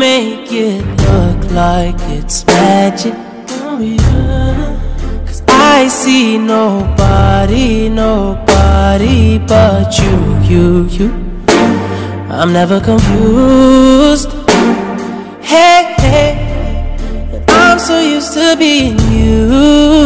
make it look like it's magic. Oh, yeah. Cause I see nobody, nobody but you, you, you. I'm never confused. Hey, hey, I'm so used to being you.